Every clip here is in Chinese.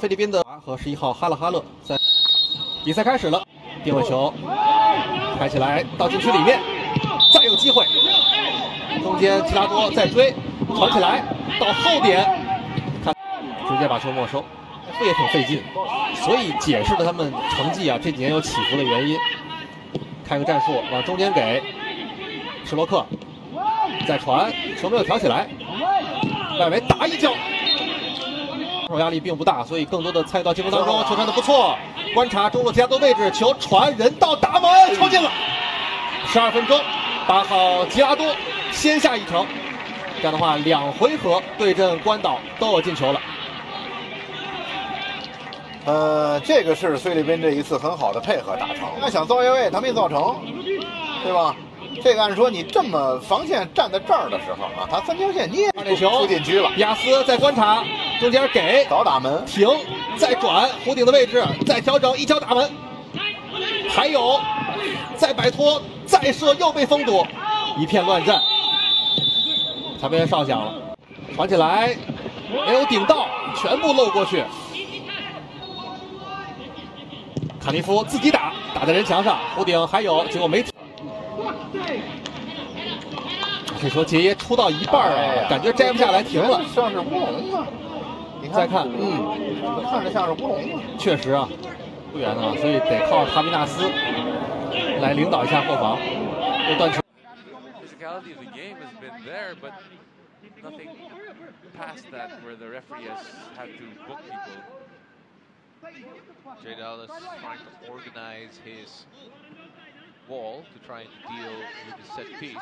菲律宾的和十一号哈勒哈勒在比赛开始了，定位球开起来到禁区里面，再有机会，中间吉拉多在追，传起来到后点，看直接把球没收，这也挺费劲，所以解释了他们成绩啊这几年有起伏的原因。开个战术往中间给施罗克，再传球没有挑起来，外围打一脚。防守压力并不大，所以更多的参与到进攻当中。球传的不错，观察中路加多位置，球传人到大门，抽进了。十二分钟，八号吉拉多先下一城。这样的话，两回合对阵关岛都有进球了。呃，这个是菲律宾这一次很好的配合打成。他想造越位，他没造成，对吧？这个按说你这么防线站在这儿的时候啊，他三条线你也出禁区了。雅思在观察，中间给早打门停，再转弧顶的位置，再调整一脚打门，还有再摆脱再射又被封堵，一片乱战。裁判员哨响了，传起来没有顶到，全部漏过去。卡尼夫自己打，打在人墙上，弧顶还有，结果没。这时候杰爷出到一半啊，感觉摘不下来，停了，像是乌龙啊！你再看，嗯，看着像是乌龙啊。确实啊，不远啊，所以得靠塔比纳斯来领导一下后防。又断球。Jay Dallas trying to organize his wall to try and deal with the set piece.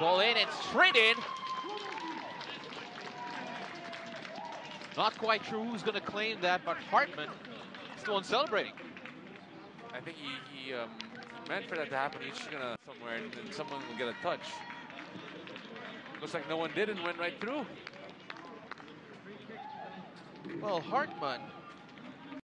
Ball in it's in. Not quite sure who's going to claim that, but Hartman is the one celebrating. I think he, he, um, meant for that to happen. He's just going to somewhere and, and someone will get a touch. Looks like no one did and went right through. Well, Hartman